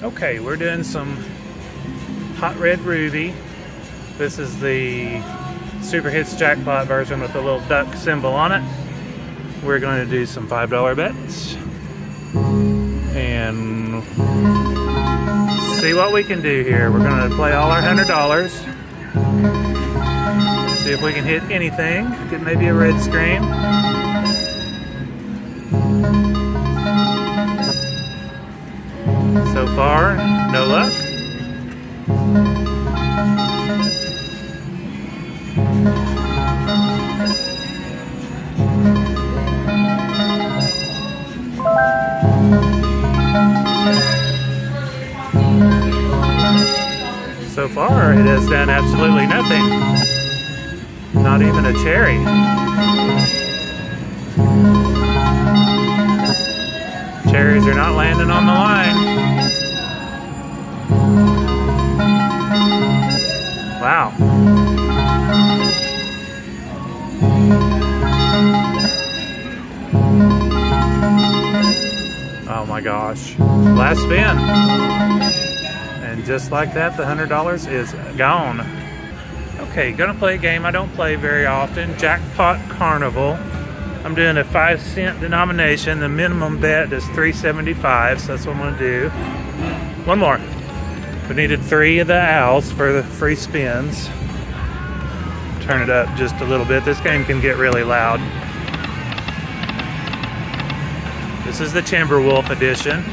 Okay, we're doing some Hot Red Ruby. This is the Super Hits Jackpot version with the little duck symbol on it. We're going to do some $5 bets and see what we can do here. We're going to play all our $100. See if we can hit anything. Get maybe a red screen. So far, no luck. So far, it has done absolutely nothing. Not even a cherry. Cherries are not landing on the line. Wow. Oh my gosh. Last spin. And just like that, the $100 is gone. Okay, gonna play a game I don't play very often, Jackpot Carnival. I'm doing a five cent denomination. The minimum bet is 375, so that's what I'm gonna do. One more. We needed three of the owls for the free spins. Turn it up just a little bit. This game can get really loud. This is the Timberwolf edition.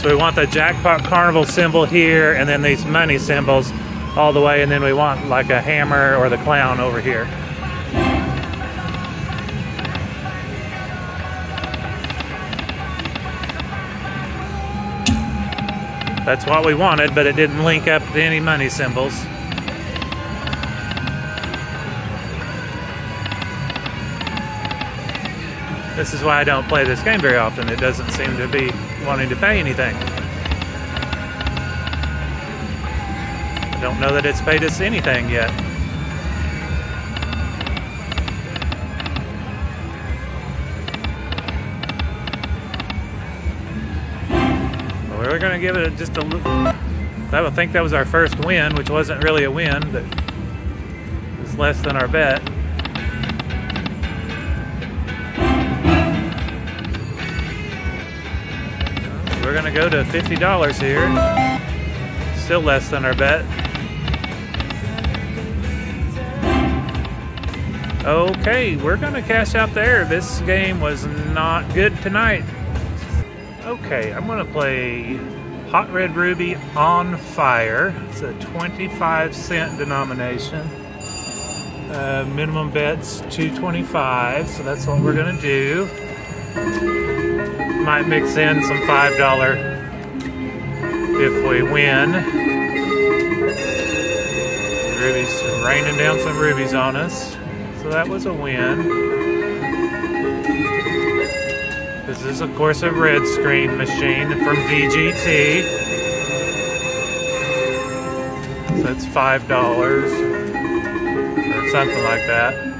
So we want the jackpot carnival symbol here and then these money symbols all the way and then we want like a hammer or the clown over here. That's what we wanted, but it didn't link up to any money symbols. This is why I don't play this game very often. It doesn't seem to be wanting to pay anything. I don't know that it's paid us anything yet. Well, we're going to give it just a little. I would think that was our first win, which wasn't really a win, but it's less than our bet. We're gonna go to $50 here. Still less than our bet. Okay, we're gonna cash out there. This game was not good tonight. Okay, I'm gonna play Hot Red Ruby on Fire. It's a 25 cent denomination. Uh, minimum bet's 225, so that's what we're gonna do might mix in some five dollar if we win. Ruby's raining down some rubies on us, so that was a win. This is of course a red screen machine from VGT. So that's five dollars or something like that.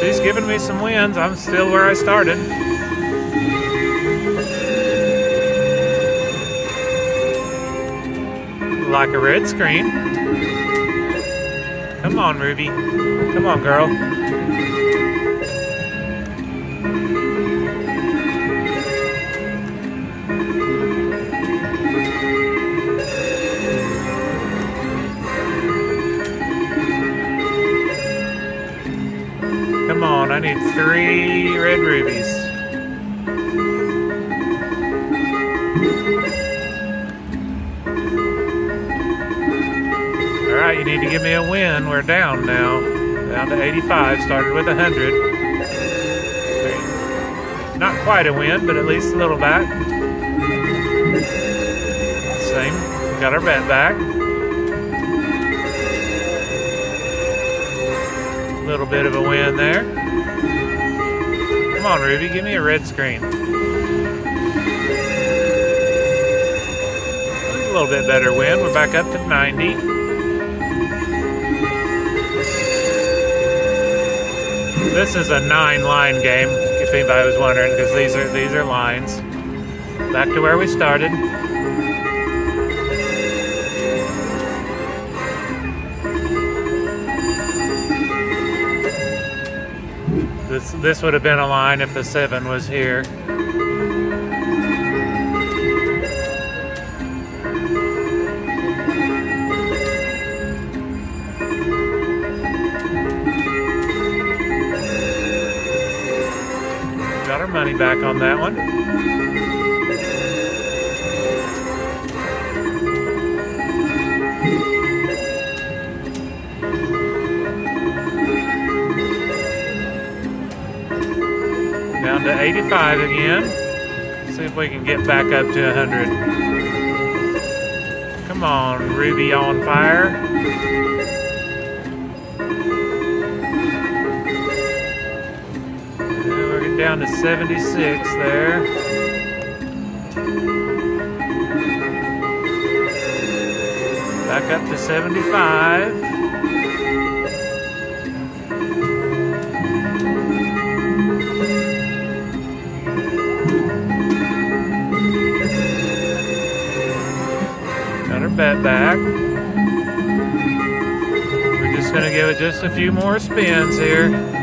She's giving me some wins. I'm still where I started. Like a red screen. Come on, Ruby. Come on, girl. We're down now. Down to 85. Started with 100. Not quite a win, but at least a little back. Same. Got our bet back. A little bit of a win there. Come on, Ruby, give me a red screen. A little bit better win. We're back up to 90. This is a nine line game, if anybody was wondering, because these are these are lines. Back to where we started. This this would have been a line if the seven was here. Money back on that one. Down to 85 again. See if we can get back up to 100. Come on, Ruby on fire. Down to 76 there. Back up to 75. Got our bet back. We're just gonna give it just a few more spins here.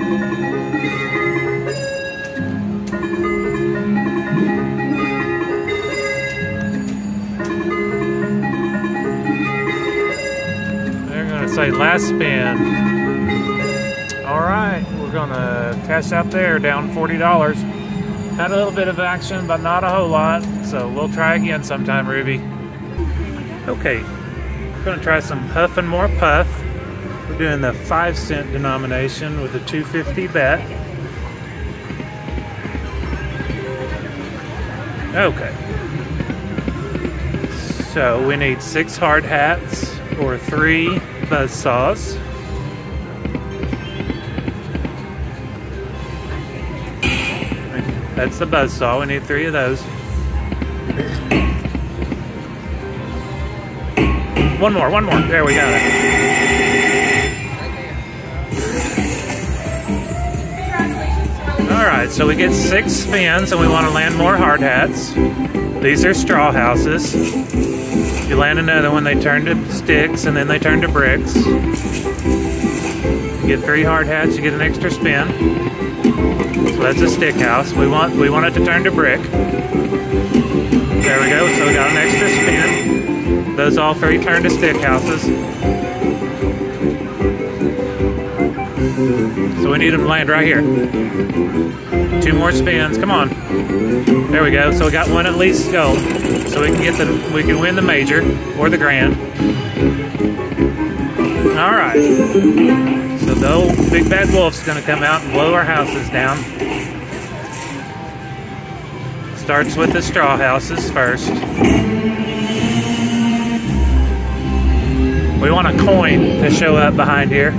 Say last spin. All right, we're gonna cash out there, down forty dollars. Had a little bit of action, but not a whole lot. So we'll try again sometime, Ruby. Okay, we're gonna try some Huff and More Puff. We're doing the five cent denomination with the 250 bet. Okay. So we need six hard hats or three buzz saws. That's the buzz saw. We need three of those. One more, one more. There we go. All right, so we get six spins and we want to land more hard hats. These are straw houses. You land another one, they turn to sticks and then they turn to bricks. You get three hard hats, you get an extra spin. So that's a stick house. We want we want it to turn to brick. There we go. So we got an extra spin. Those all three turn to stick houses. So we need them to land right here. Two more spins. Come on. There we go. So we got one at least go. So we can get the we can win the major or the grand. All right. So the old big bad wolf's gonna come out and blow our houses down. Starts with the straw houses first. We want a coin to show up behind here.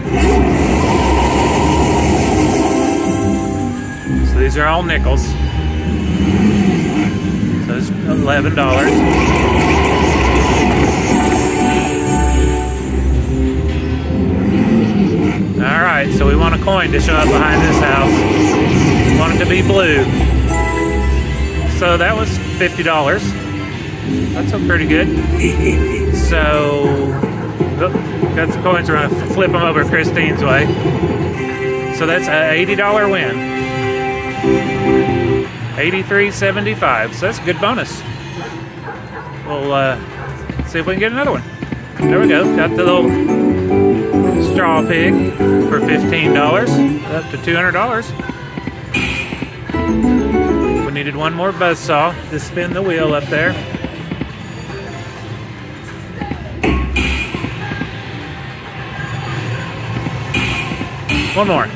So these are all nickels. So it's eleven dollars. All right, so we want a coin to show up behind this house. We want it to be blue. So that was fifty dollars. That's a pretty good. So oh, got some coins. We're gonna flip them over Christine's way. So that's a eighty dollar win. Eighty-three seventy-five. So that's a good bonus. We'll uh, see if we can get another one. There we go. Got the little straw pig for fifteen dollars, up to two hundred dollars. We needed one more buzz saw to spin the wheel up there. One more.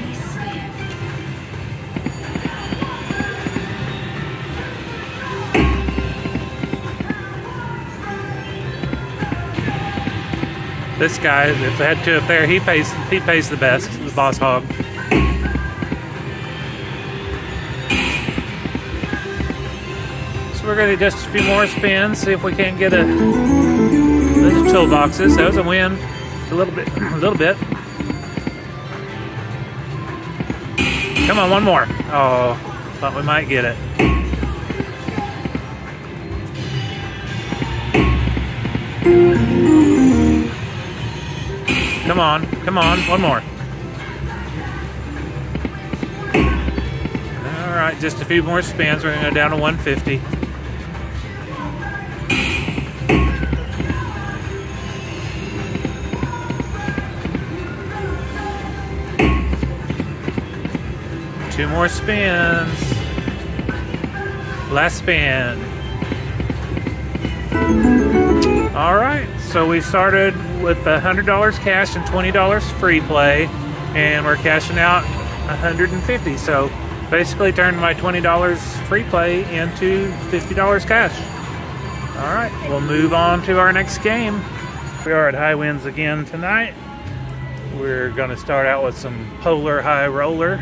This guy, if I had to up there, he pays he pays the best, the boss hog. So we're gonna do just a few more spins, see if we can't get a those toolboxes. That was a win. A little bit a little bit. Come on, one more. Oh, thought we might get it. Come on, come on, one more. All right, just a few more spins. We're gonna go down to 150. Two more spins. Last spin. All right, so we started with $100 cash and $20 free play, and we're cashing out 150 So basically turned my $20 free play into $50 cash. All right, we'll move on to our next game. We are at High Winds again tonight. We're gonna start out with some Polar High Roller.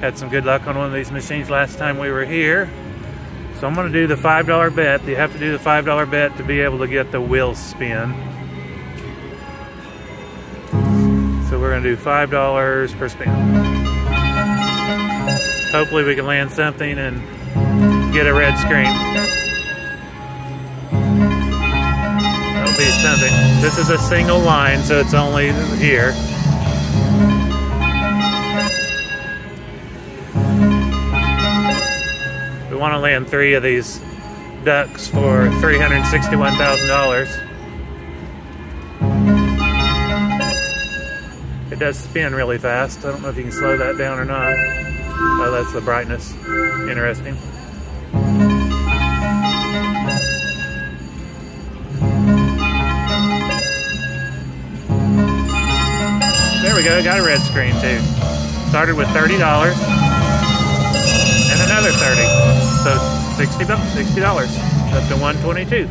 Had some good luck on one of these machines last time we were here. So I'm gonna do the $5 bet. You have to do the $5 bet to be able to get the wheel spin. Gonna do $5 per spin. Hopefully we can land something and get a red screen. That'll be something. This is a single line, so it's only here. We want to land three of these ducks for $361,000. Does spin really fast. I don't know if you can slow that down or not. Oh, that's the brightness. Interesting. There we go, got a red screen too. Started with $30 and another 30. So 60 bucks, $60 up to 122.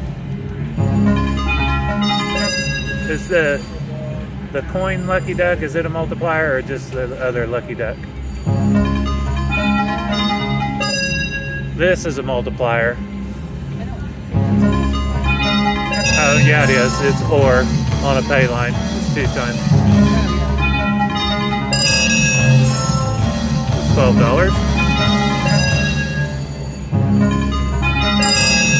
Is the the coin lucky duck is it a multiplier or just the other lucky duck? This is a multiplier. Oh yeah it is. It's or on a pay line. It's two times. It's twelve dollars.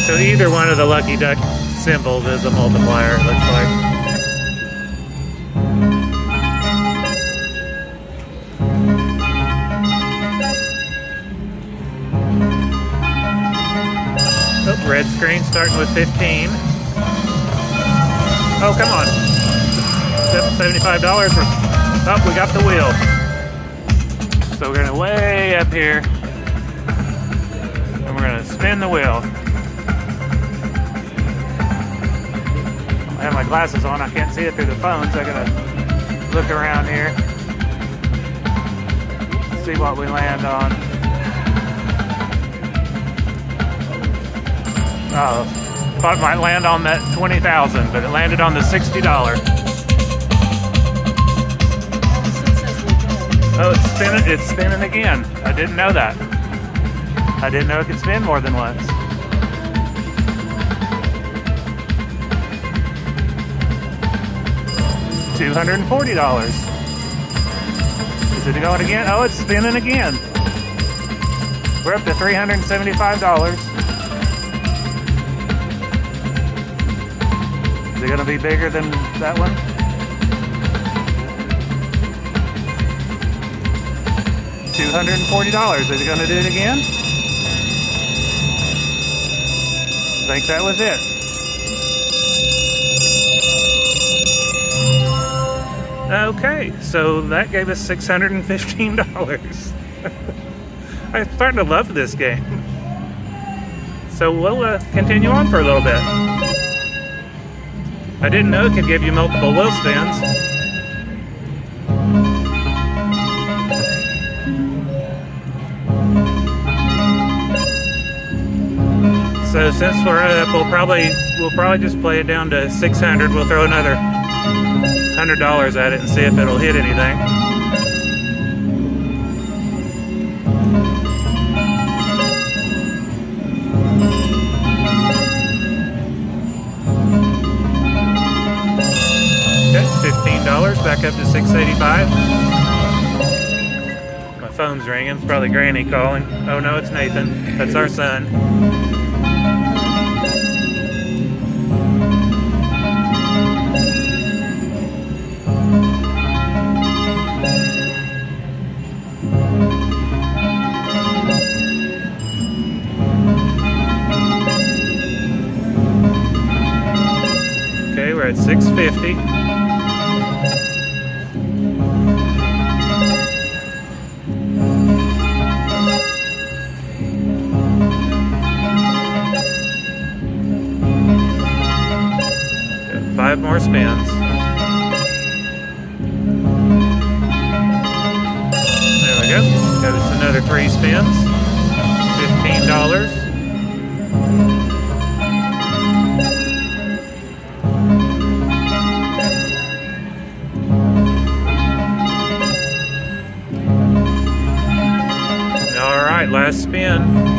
So either one of the lucky duck symbols is a multiplier, it looks like. Red screen starting with 15. Oh, come on. $75. Oh, we got the wheel. So we're gonna way up here and we're gonna spin the wheel. I have my glasses on, I can't see it through the phone, so I gotta look around here. See what we land on. Oh, thought it might land on that 20,000, but it landed on the $60. Oh, it's spinning, it's spinning again. I didn't know that. I didn't know it could spin more than once. $240. Is it going again? Oh, it's spinning again. We're up to $375. Is it going to be bigger than that one? $240. Is it going to do it again? I think that was it. Okay, so that gave us $615. I'm starting to love this game. So we'll uh, continue on for a little bit. I didn't know it could give you multiple wheel spins. So since we're up, we'll probably we'll probably just play it down to 600. We'll throw another $100 at it and see if it'll hit anything. Back up to 685. My phone's ringing. It's probably Granny calling. Oh no, it's Nathan. That's our son. at 650. Five more spins. There we go. Got us another three spins. $15. right, last spin.